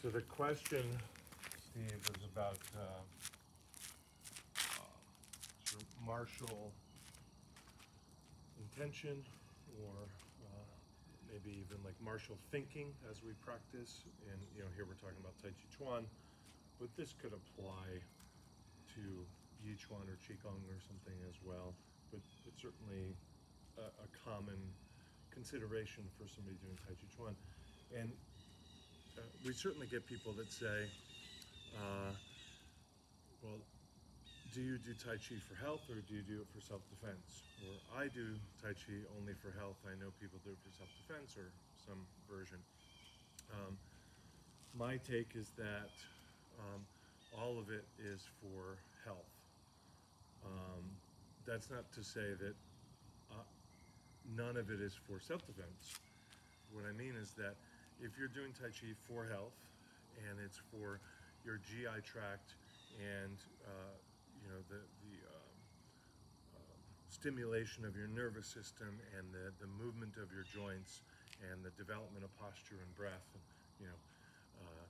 So the question, Steve, was about uh, uh, martial intention or uh, maybe even like martial thinking as we practice. And, you know, here we're talking about Tai Chi Chuan, but this could apply to Yi Chuan or Qigong or something as well. But it's certainly a, a common consideration for somebody doing Tai Chi Chuan. And uh, we certainly get people that say, uh, well, do you do Tai Chi for health or do you do it for self defense? Or I do Tai Chi only for health. I know people do it for self defense or some version. Um, my take is that um, all of it is for health. Um, that's not to say that uh, none of it is for self defense. What I mean is that if you're doing Tai Chi for health and it's for your GI tract and uh, you know the the um, um, stimulation of your nervous system and the, the movement of your joints and the development of posture and breath and you know uh,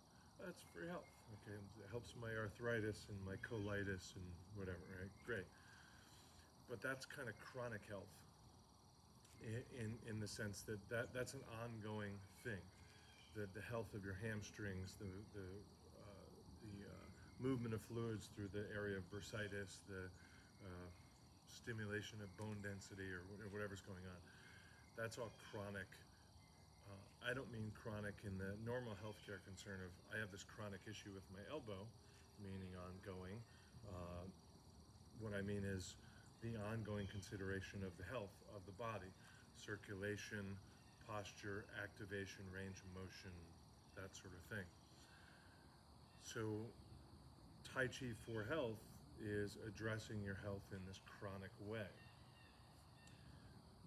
that's for health okay? It helps my arthritis and my colitis and whatever right? Great. But that's kind of chronic health in, in, in the sense that, that that's an ongoing thing the, the health of your hamstrings the, the, uh, the uh, movement of fluids through the area of bursitis, the uh, stimulation of bone density or whatever's going on. That's all chronic. Uh, I don't mean chronic in the normal healthcare concern of I have this chronic issue with my elbow, meaning ongoing. Uh, what I mean is the ongoing consideration of the health of the body, circulation, posture, activation, range of motion, that sort of thing. So Tai Chi for health is addressing your health in this chronic way.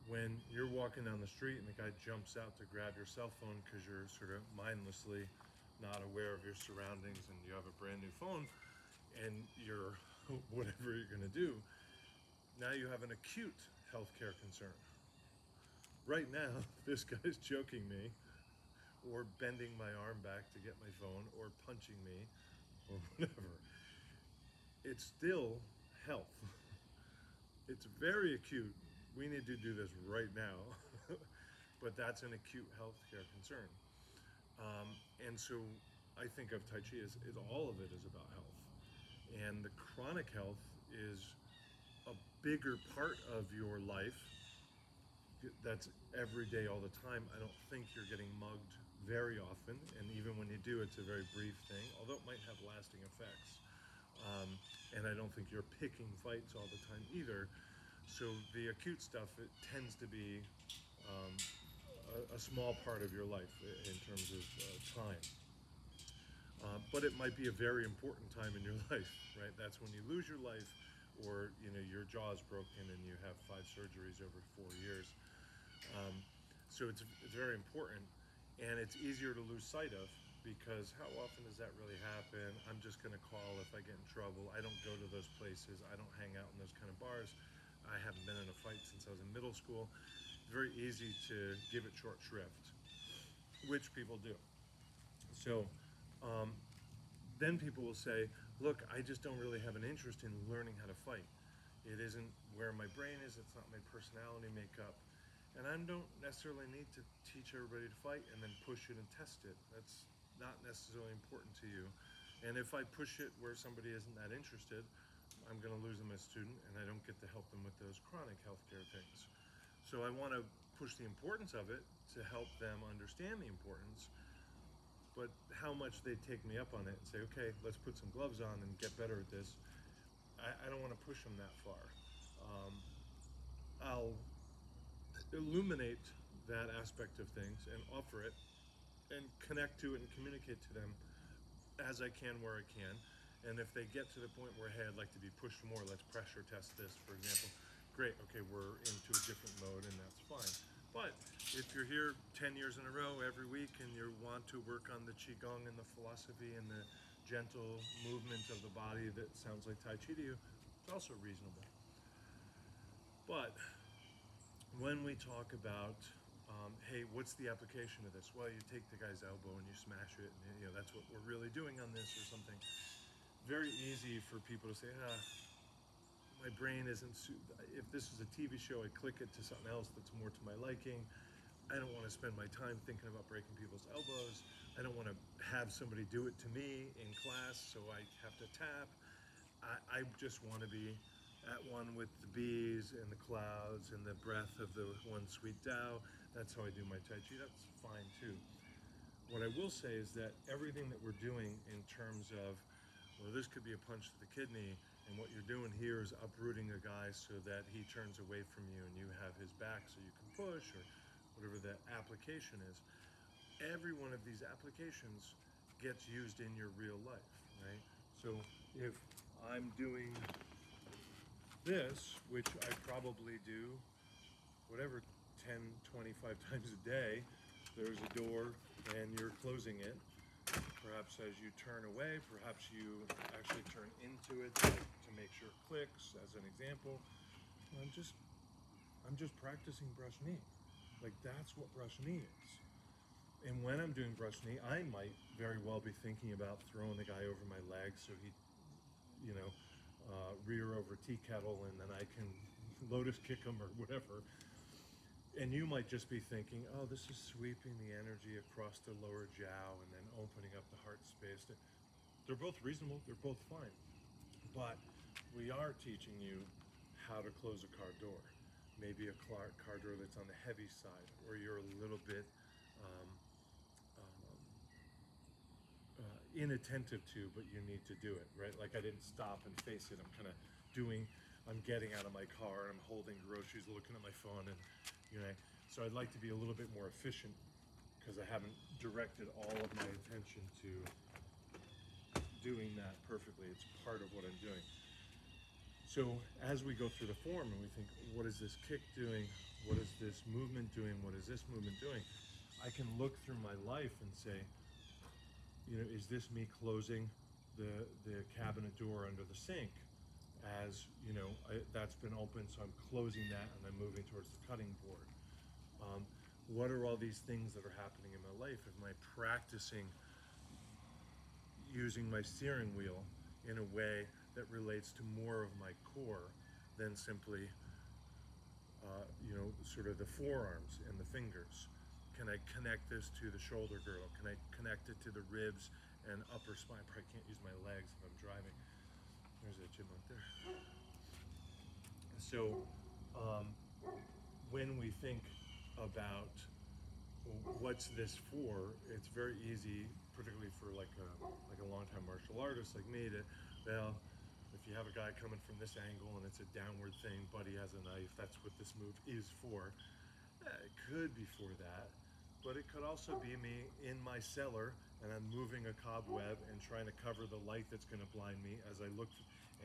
When you're walking down the street and the guy jumps out to grab your cell phone because you're sort of mindlessly not aware of your surroundings and you have a brand new phone and you're whatever you're going to do, now you have an acute healthcare concern. Right now, this guy's choking me or bending my arm back to get my phone or punching me or whatever, it's still health. It's very acute. We need to do this right now, but that's an acute healthcare concern. Um, and so I think of Tai Chi as, as all of it is about health. And the chronic health is a bigger part of your life that's every day all the time. I don't think you're getting mugged very often and even when you do it's a very brief thing although it might have lasting effects. Um, and i don't think you're picking fights all the time either. So the acute stuff it tends to be um, a, a, small part of your life in terms of uh, time. Uh, but it might be a very important time in your life right? That's when you lose your life or you know your jaw's broken and you have five surgeries over four years um, so it's, it's very important and it's easier to lose sight of because how often does that really happen? I'm just going to call if I get in trouble. I don't go to those places. I don't hang out in those kind of bars. I haven't been in a fight since I was in middle school. It's very easy to give it short shrift, which people do. So um, then people will say, look, I just don't really have an interest in learning how to fight. It isn't where my brain is. It's not my personality makeup. And I don't necessarily need to teach everybody to fight and then push it and test it. That's not necessarily important to you. And if I push it where somebody isn't that interested, I'm going to lose them as a student and I don't get to help them with those chronic healthcare things. So I want to push the importance of it to help them understand the importance, but how much they take me up on it and say, okay, let's put some gloves on and get better at this. I, I don't want to push them that far. Um, I'll illuminate that aspect of things and offer it and connect to it and communicate to them as I can where I can. And if they get to the point where, hey, I'd like to be pushed more, let's pressure test this, for example, great, okay, we're into a different mode and that's fine. But if you're here 10 years in a row every week and you want to work on the Qigong and the philosophy and the gentle movement of the body that sounds like Tai Chi to you, it's also reasonable. But when we talk about um, hey, what's the application of this? Well, you take the guy's elbow and you smash it, and you know that's what we're really doing on this, or something. Very easy for people to say, ah, my brain isn't. If this is a TV show, I click it to something else that's more to my liking. I don't want to spend my time thinking about breaking people's elbows. I don't want to have somebody do it to me in class, so I have to tap. I, I just want to be at one with the bees and the clouds and the breath of the one sweet Tao. That's how I do my Tai Chi. That's fine too. What I will say is that everything that we're doing in terms of, well, this could be a punch to the kidney, and what you're doing here is uprooting a guy so that he turns away from you and you have his back so you can push or whatever the application is. Every one of these applications gets used in your real life, right? So if I'm doing this, which I probably do, whatever, 10, 25 times a day, there's a door and you're closing it. Perhaps as you turn away, perhaps you actually turn into it to make sure it clicks, as an example. I'm just, I'm just practicing brush knee. Like that's what brush knee is. And when I'm doing brush knee, I might very well be thinking about throwing the guy over my leg so he, you know, uh, rear over tea kettle and then I can lotus kick them or whatever. And you might just be thinking, oh, this is sweeping the energy across the lower jiao and then opening up the heart space. They're both reasonable, they're both fine. But we are teaching you how to close a car door. Maybe a car, door that's on the heavy side, or you're a little bit um, uh, inattentive to, but you need to do it, right? Like I didn't stop and face it. I'm kind of doing, I'm getting out of my car, and I'm holding groceries, looking at my phone, and you know, so I'd like to be a little bit more efficient because I haven't directed all of my attention to doing that perfectly. It's part of what I'm doing. So as we go through the form and we think, what is this kick doing? What is this movement doing? What is this movement doing? I can look through my life and say, you know, is this me closing the the cabinet door under the sink? As you know, I, that's been open, so I'm closing that and I'm moving towards the cutting board. Um, what are all these things that are happening in my life? Am I practicing using my steering wheel in a way that relates to more of my core than simply, uh, you know, sort of the forearms and the fingers? Can I connect this to the shoulder girdle? Can I connect it to the ribs and upper spine? Probably can't use my legs if I'm driving. There's a gym chipmunk there. So, um, when we think about what's this for, it's very easy, particularly for like a like a longtime martial artist like me, to well, if you have a guy coming from this angle and it's a downward thing, but he has a knife, that's what this move is for. It could be for that, but it could also be me in my cellar and I'm moving a cobweb and trying to cover the light that's going to blind me as I look,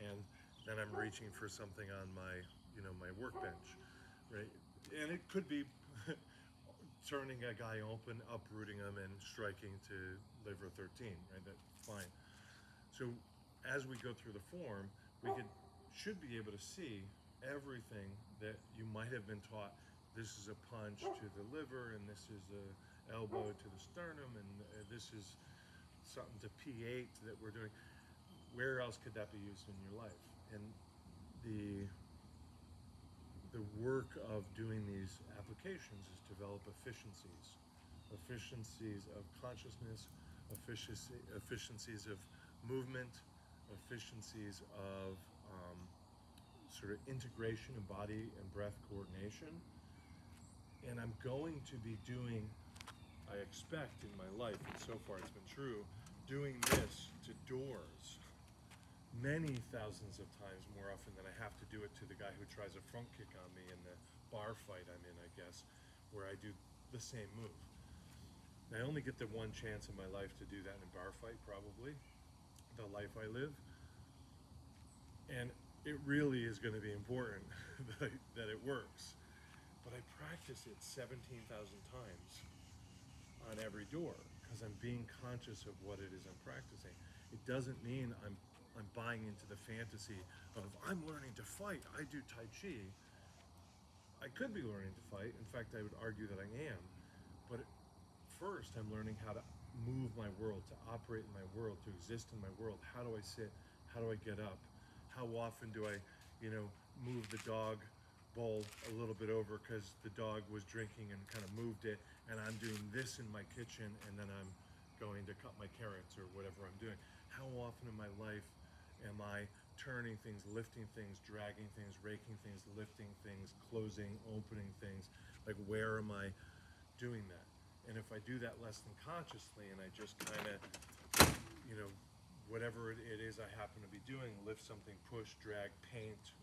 and then I'm reaching for something on my, you know, my workbench, right? And it could be turning a guy open, uprooting him, and striking to liver 13, right? That's fine. So as we go through the form, we could should be able to see everything that you might have been taught. This is a punch to the liver, and this is a elbow to the sternum, and uh, this is something to P8 that we're doing. Where else could that be used in your life? And the the work of doing these applications is develop efficiencies, efficiencies of consciousness, efficiency, efficiencies of movement, efficiencies of um, sort of integration of body and breath coordination. And I'm going to be doing, I expect in my life, and so far it's been true, doing this to doors many thousands of times more often than I have to do it to the guy who tries a front kick on me in the bar fight I'm in, I guess, where I do the same move. I only get the one chance in my life to do that in a bar fight, probably, the life I live. And it really is going to be important that, that it works. But I practice it 17,000 times on every door because I'm being conscious of what it is I'm practicing. It doesn't mean I'm I'm buying into the fantasy of I'm learning to fight. I do Tai Chi. I could be learning to fight. In fact, I would argue that I am. But first, I'm learning how to move my world, to operate in my world, to exist in my world. How do I sit? How do I get up? How often do I, you know, move the dog bowl a little bit over because the dog was drinking and kind of moved it, and I'm doing this in my kitchen, and then I'm going to cut my carrots or whatever I'm doing. How often in my life am I turning things, lifting things, dragging things, raking things, lifting things, closing, opening things? Like, where am I doing that? And if I do that less than consciously and I just kind of, you know, whatever it it is I happen to be doing, lift something, push, drag, paint,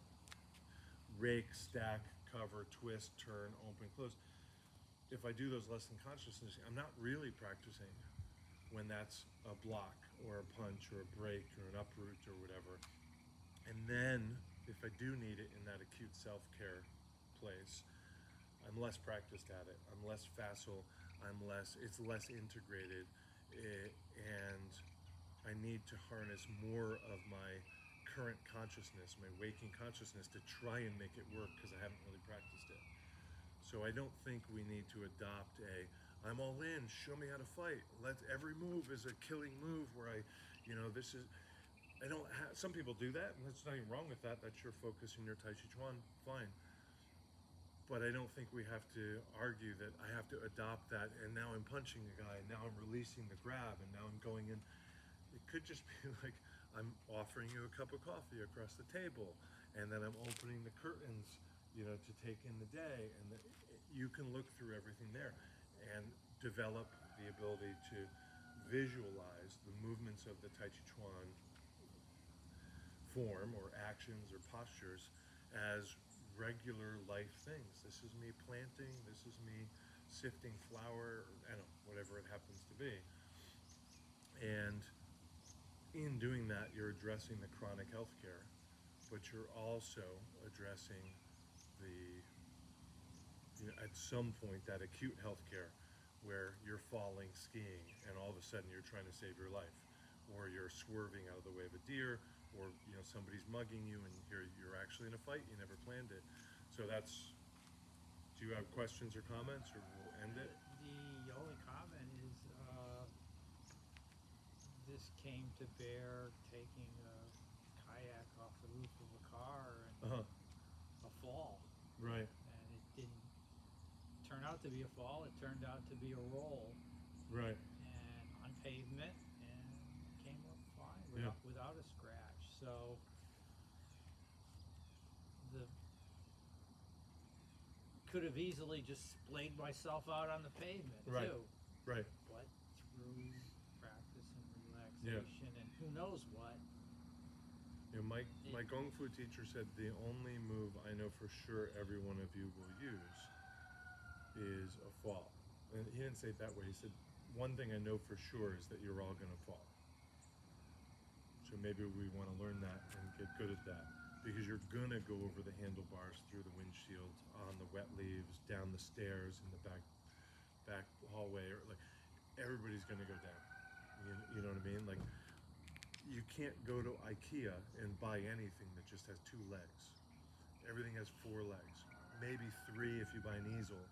rake, stack, cover, twist, turn, open, close. If I do those less than consciousness, I'm not really practicing when that's a block or a punch or a break or an uproot or whatever. And then if I do need it in that acute self-care place, I'm less practiced at it. I'm less facile. I'm less. It's less integrated, eh, and I need to harness more of my current consciousness, my waking consciousness, to try and make it work because I haven't really practiced it. So I don't think we need to adopt a I'm all in, show me how to fight. Let every move is a killing move where I, you know, this is I don't have some people do that, and there's nothing wrong with that. That's your focus in your Tai Chi Chuan, fine. But I don't think we have to argue that I have to adopt that and now I'm punching a guy, and now I'm releasing the grab, and now I'm going in. It could just be like I'm offering you a cup of coffee across the table, and then I'm opening the curtains, you know, to take in the day, and the, you can look through everything there and develop the ability to visualize the movements of the Tai Chi Chuan form or actions or postures as regular life things. This is me planting, this is me sifting flour, I don't know, whatever it happens to be. And in doing that, you're addressing the chronic health care, but you're also addressing the, you know, at some point, that acute health care where you're falling skiing and all of a sudden you're trying to save your life, or you're swerving out of the way of a deer, or you know somebody's mugging you and you're you're actually in a fight. You never planned it. So that's. Do you have questions or comments, or we'll end it? The only comment is, this came to bear taking a kayak off the roof of a car and Uh-huh. a fall. Right. And it didn't turn out to be a fall, it turned out to be a roll Right. and on pavement and came up fine Yeah. without, without a scratch. So the could have easily just splayed myself out on the pavement Right. too. Right. But through relaxation and who knows what, know, my my kung fu teacher said the only move I know for sure every one of you will use is a fall. And he didn't say it that way. He said one thing I know for sure is that you're all gonna fall. So maybe we want to learn that and get good at that because you're gonna go over the handlebars, through the windshield, on the wet leaves, down the stairs in the back back hallway, or like everybody's gonna go down. You, you know what I mean? Like you can't go to IKEA and buy anything that just has two legs. Everything has four legs, maybe three if you buy an easel.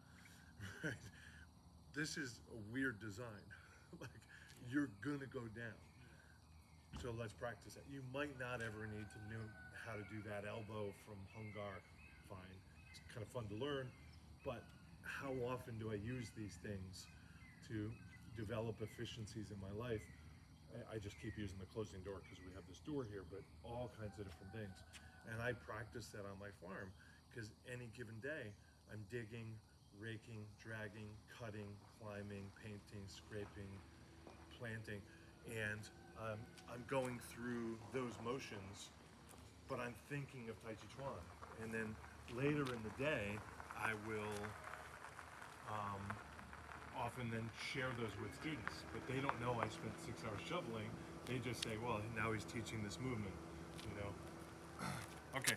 Right? This is a weird design. like you're gonna go down. So let's practice that. You might not ever need to know how to do that elbow from Hung Gar. Fine, it's kind of fun to learn, but how often do I use these things to develop efficiencies in my life? I- just keep using the closing door because we have this door here, but all kinds of different things. And I practice that on my farm because any given day I'm digging, raking, dragging, cutting, climbing, painting, scraping, planting, and um, I'm going through those motions, but I'm thinking of Tai Chi Chuan. And then later in the day, I will um, often then share those with students, but they don't know I spent six hours shoveling. They just say, well, now he's teaching this movement, you know. Okay,